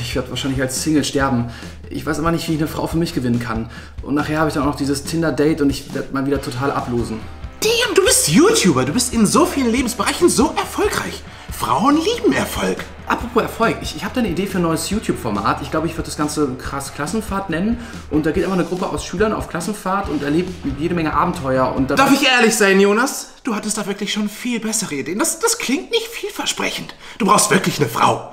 ich werde wahrscheinlich als Single sterben. Ich weiß aber nicht, wie ich eine Frau für mich gewinnen kann. Und nachher habe ich dann auch noch dieses Tinder-Date und ich werde mal wieder total ablosen. Damn, du bist YouTuber. Du bist in so vielen Lebensbereichen so erfolgreich. Frauen lieben Erfolg. Apropos Erfolg, ich, ich habe da eine Idee für ein neues YouTube-Format. Ich glaube, ich würde das Ganze krass Klassenfahrt nennen. Und da geht einfach eine Gruppe aus Schülern auf Klassenfahrt und erlebt jede Menge Abenteuer. Und Darf ich ehrlich sein, Jonas? Du hattest da wirklich schon viel bessere Ideen. Das, das klingt nicht vielversprechend. Du brauchst wirklich eine Frau.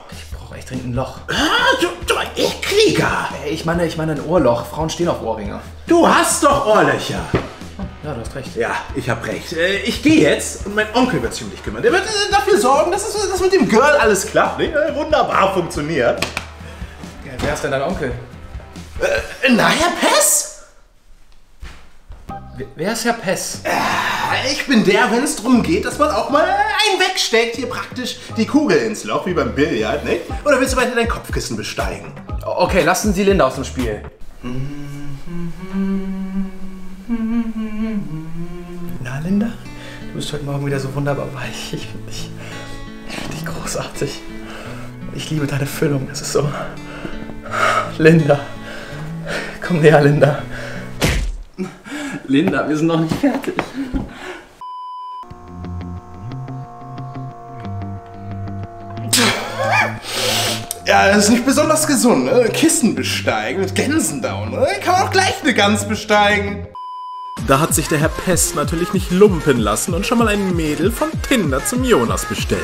Ich dringend ein Loch. Ah, du, du ekliger. Ey, Ich meine, ich meine ein Ohrloch. Frauen stehen auf Ohrringe. Du hast doch Ohrlöcher. Ja, du hast recht. Ja, ich hab recht. Äh, Ich gehe jetzt und mein Onkel wird sich um dich kümmern. Der wird äh, dafür sorgen, dass es dass mit dem Girl alles klappt. Ne? Äh, Wunderbar funktioniert. Ja, wer ist denn dein Onkel? Äh, Na, Herr Pess? Wer- Wer ist Herr Pess? Ich bin der, wenn es darum geht, dass man auch mal einen wegsteckt. Hier praktisch die Kugel ins Loch, wie beim Billard, ne? Oder willst du weiter dein Kopfkissen besteigen? Okay, lassen Sie Linda aus dem Spiel. Na, Linda? Du bist heute Morgen wieder so wunderbar weich. Ich finde dich, ich find dich großartig. Ich liebe deine Füllung. Das ist so. Linda. Komm näher, Linda. Linda, wir sind noch nicht fertig. Ja, das ist nicht besonders gesund, ne? Kissen besteigen mit Gänsendown, ne? Kann man auch gleich eine Gans besteigen. Da hat sich der Herr Pest natürlich nicht lumpen lassen und schon mal ein Mädel von Tinder zum Jonas bestellt.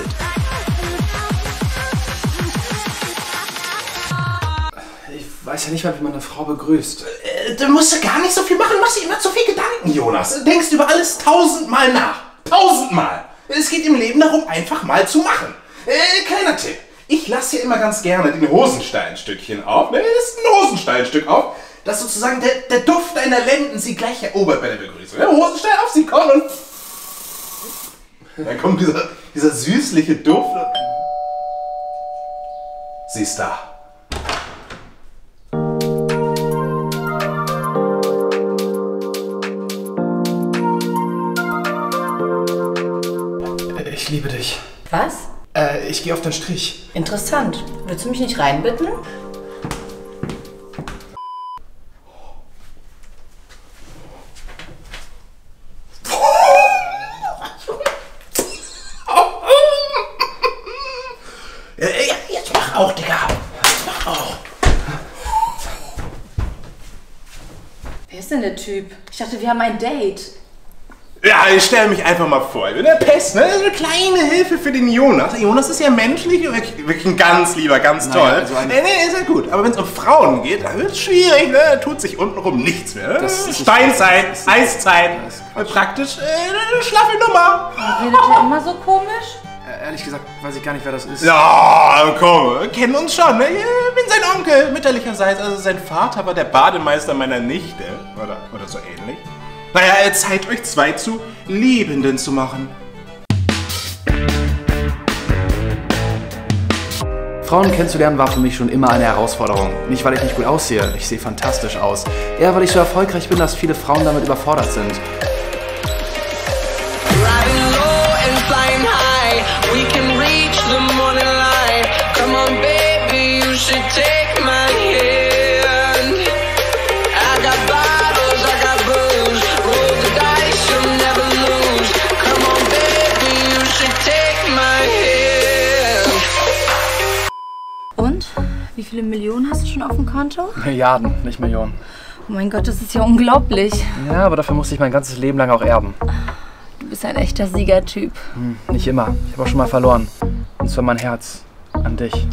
Ich weiß ja nicht mal, wie man eine Frau begrüßt. Äh, Da musst du gar nicht so viel machen, machst dir immer zu viel Gedanken, Jonas. Denkst über alles tausendmal nach. Tausendmal. Es geht im Leben darum, einfach mal zu machen. Äh, kleiner Tipp. Ich lasse hier immer ganz gerne den Hosensteinstückchen auf. Ne, das ist ein Hosensteinstück auf. Dass sozusagen der, der Duft deiner Lenden sie gleich erobert bei der Begrüßung. Ne? Hosenstein auf, sie kommen und... Dann kommt dieser, dieser süßliche Duft. Sie ist da. Ich liebe dich. Was? Äh, ich gehe auf den Strich. Interessant. Willst du mich nicht reinbitten? Jetzt mach auch, Digga. Mach auch. Wer ist denn der Typ? Ich dachte, wir haben ein Date. Ich stelle mich einfach mal vor. Ich bin der Pest, ne? Eine kleine Hilfe für den Jonas. Der Jonas ist ja menschlich und wirklich, wirklich ein ganz lieber, ganz toll. Naja, also nee, nee, ist ja gut. Aber wenn es um Frauen geht, dann wird es schwierig, ne? Da tut sich untenrum nichts mehr. Ne? Das ist- Steinzeit, das ist- Eiszeit. das ist Und praktisch äh, eine schlaffe Nummer. Redet er immer so komisch? Äh, ehrlich gesagt, weiß ich gar nicht, wer das ist. Ja, komm, wir kennen uns schon, ne? Ich bin sein Onkel, mütterlicherseits. Also sein Vater war der Bademeister meiner Nichte. Oder, oder so ähnlich. Naja, äh, Zeit euch zwei zu Liebenden zu machen. Frauen kennenzulernen war für mich schon immer eine Herausforderung. Nicht, weil ich nicht gut aussehe, ich sehe fantastisch aus. Eher, weil ich so erfolgreich bin, dass viele Frauen damit überfordert sind. Millionen hast du schon auf dem Konto? Milliarden, nicht Millionen. Oh mein Gott, das ist ja unglaublich. Ja, aber dafür musste ich mein ganzes Leben lang auch erben. Du bist ein echter Siegertyp. Nicht immer. Ich habe auch schon mal verloren. Und zwar mein Herz. An dich.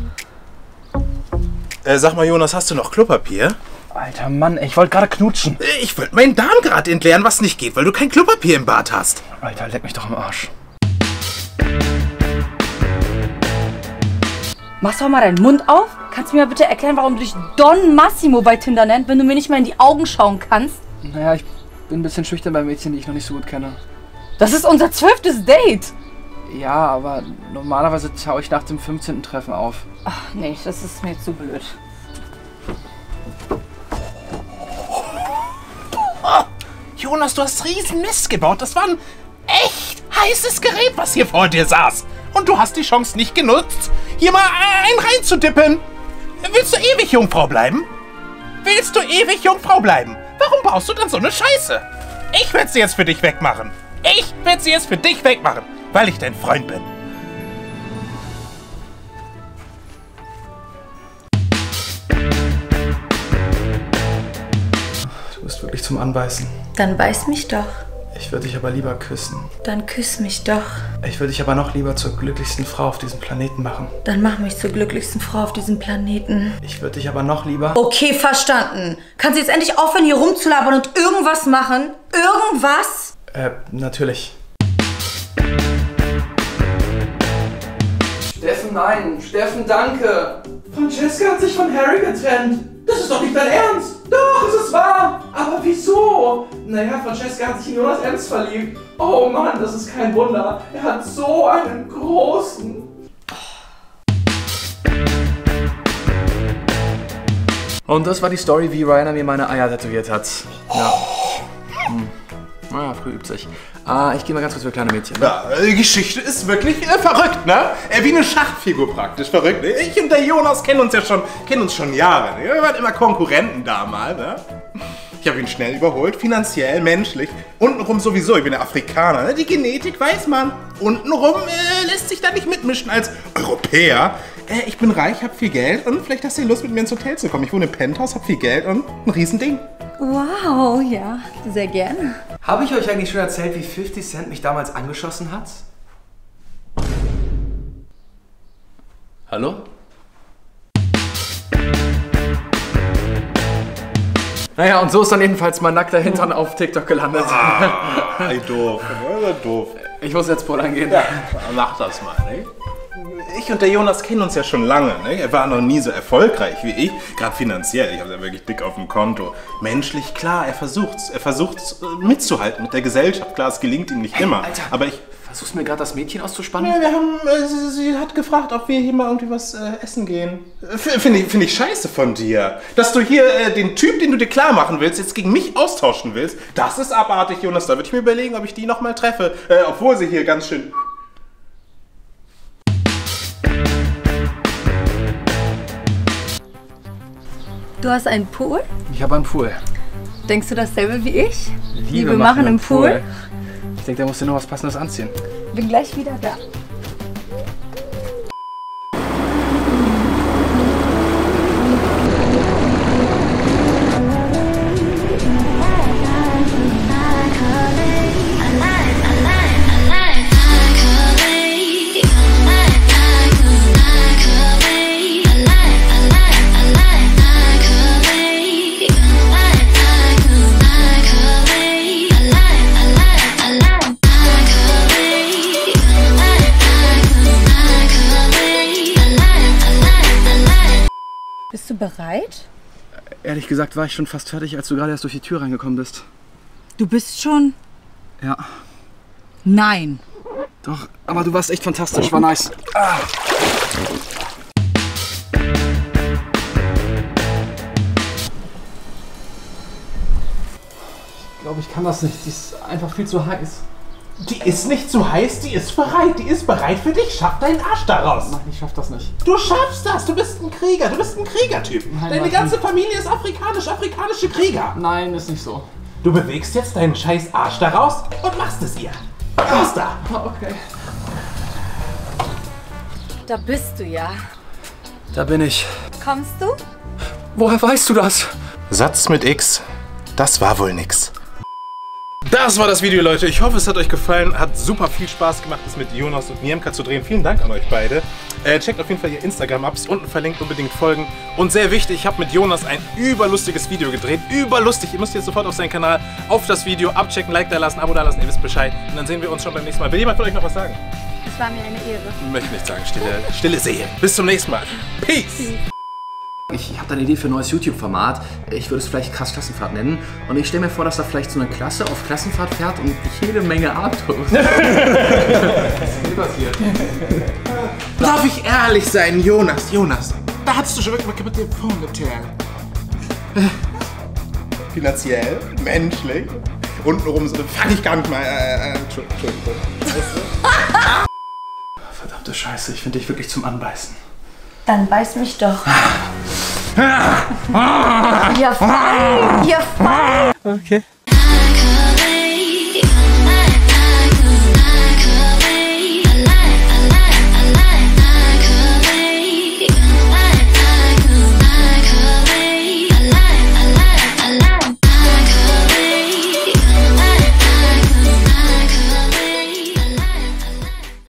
Äh, sag mal, Jonas, hast du noch Klopapier? Alter Mann, ich wollte gerade knutschen. Äh, Ich wollte meinen Darm gerade entleeren, was nicht geht, weil du kein Klopapier im Bad hast. Alter, leck mich doch am Arsch. Machst du auch mal deinen Mund auf? Kannst du mir mal bitte erklären, warum du dich Don Massimo bei Tinder nennst, wenn du mir nicht mal in die Augen schauen kannst? Naja, ich bin ein bisschen schüchtern bei Mädchen, die ich noch nicht so gut kenne. Das ist unser zwölftes Date. Ja, aber normalerweise schaue ich nach dem 15. Treffen auf. Ach nee, das ist mir zu blöd. Jonas, du hast riesen Mist gebaut. Das war ein echt heißes Gerät, was hier vor dir saß. Und du hast die Chance nicht genutzt, hier mal einen reinzudippen. Willst du ewig Jungfrau bleiben? Willst du ewig Jungfrau bleiben? Warum baust du dann so eine Scheiße? Ich werde sie jetzt für dich wegmachen. Ich werde sie jetzt für dich wegmachen, weil ich dein Freund bin. Du bist wirklich zum Anbeißen. Dann beiß mich doch. Ich würde dich aber lieber küssen. Dann küss mich doch. Ich würde dich aber noch lieber zur glücklichsten Frau auf diesem Planeten machen. Dann mach mich zur glücklichsten Frau auf diesem Planeten. Ich würde dich aber noch lieber. Okay, verstanden. Kannst du jetzt endlich aufhören, hier rumzulabern und irgendwas machen? Irgendwas? Äh, natürlich. Steffen, nein. Steffen, danke. Francesca hat sich von Harry getrennt. Ist doch nicht dein Ernst. Doch, es ist wahr. Aber wieso? Naja, Francesca hat sich in Jonas Ernst verliebt. Oh Mann, das ist kein Wunder. Er hat so einen großen. Und das war die Story, wie Rainer mir meine Eier tätowiert hat. Ja. Hm. Naja, früh übt sich. Ah, ich gehe mal ganz kurz für kleine Mädchen. ne? Ja, die Geschichte ist wirklich äh, verrückt, ne? Äh, wie eine Schachfigur praktisch, verrückt. Ne? Ich und der Jonas kennen uns ja schon, kennen uns schon Jahre. Ne? Wir waren immer Konkurrenten damals, ne? Ich habe ihn schnell überholt, finanziell, menschlich. Untenrum sowieso, ich bin der Afrikaner. Ne? Die Genetik weiß man. Untenrum äh, lässt sich da nicht mitmischen als Europäer. Äh, ich bin reich, hab viel Geld und vielleicht hast du Lust, mit mir ins Hotel zu kommen. Ich wohne im Penthouse, hab viel Geld und ein Riesending. Wow, ja, sehr gerne. Habe ich euch eigentlich schon erzählt, wie 50 Cent mich damals angeschossen hat? Hallo? Naja, und so ist dann jedenfalls mein nackter Hintern auf TikTok gelandet. Ey, doof. Ja, doof. Ich muss jetzt wohl angehen. Mach das mal, ne? Ich und der Jonas kennen uns ja schon lange, ne? Er war noch nie so erfolgreich wie ich, gerade finanziell. Ich habe ja wirklich dick auf dem Konto. Menschlich, klar, er versucht's. Er versucht äh, mitzuhalten mit der Gesellschaft. Klar, es gelingt ihm nicht immer. Alter. Aber ich. Versuchst du mir gerade das Mädchen auszuspannen? Ja, wir haben. Äh, sie, sie hat gefragt, ob wir hier mal irgendwie was äh, essen gehen. F- Finde ich, find ich scheiße von dir. Dass du hier äh, den Typ, den du dir klar machen willst, jetzt gegen mich austauschen willst, das ist abartig, Jonas. Da würde ich mir überlegen, ob ich die nochmal treffe. Äh, obwohl sie hier ganz schön. Du hast einen Pool? Ich habe einen Pool. Denkst du dasselbe wie ich? Liebe, machen im Pool. Ich denke, da musst du nur was Passendes anziehen. Bin gleich wieder da. Bereit? Ehrlich gesagt war ich schon fast fertig, als du gerade erst durch die Tür reingekommen bist. Du bist schon. Ja, Nein. doch. Aber du warst echt fantastisch, war nice. Ah. Ich glaube, ich kann das nicht. Die ist einfach viel zu heiß. Die ist nicht zu heiß, die ist bereit. Die ist bereit für dich. Schaff deinen Arsch daraus. Nein, ich schaff das nicht. Du schaffst das. Du bist Krieger. Du bist ein Kriegertyp. Nein, Deine ganze Familie ist afrikanisch, afrikanische Krieger. Nein, ist nicht so. Du bewegst jetzt deinen scheiß Arsch daraus und machst es ihr. Raus da. Okay. Da bist du ja. Da bin ich. Kommst du? Woher weißt du das? Satz mit X. Das war wohl nix. Das war das Video, Leute. Ich hoffe, es hat euch gefallen. Hat super viel Spaß gemacht, es mit Jonas und Niemka zu drehen. Vielen Dank an euch beide. Äh, checkt auf jeden Fall ihr Instagram ab. Ist unten verlinkt. Unbedingt folgen. Und sehr wichtig, ich habe mit Jonas ein überlustiges Video gedreht. Überlustig. Ihr müsst jetzt sofort auf seinen Kanal, auf das Video abchecken, Like da lassen, Abo da lassen. Ihr wisst Bescheid. Und dann sehen wir uns schon beim nächsten Mal. Will jemand von euch noch was sagen? Es war mir eine Ehre. Ich möchte nicht sagen. Stille, stille Seele. Bis zum nächsten Mal. Peace. Ich habe da eine Idee für ein neues YouTube-Format. Ich würde es vielleicht Krass Klassenfahrt nennen. Und ich stelle mir vor, dass da vielleicht so eine Klasse auf Klassenfahrt fährt und jede Menge Abenteuer. Darf ich ehrlich sein, Jonas? Jonas, da hattest du schon wirklich mal mit dem vorgetan. Finanziell, menschlich, untenrum so, fang ich gar nicht mal. Äh, äh, Entschuldigung. Verdammte Scheiße, ich finde dich wirklich zum Anbeißen. Dann beiß mich doch. You're fine. You're fine. Okay.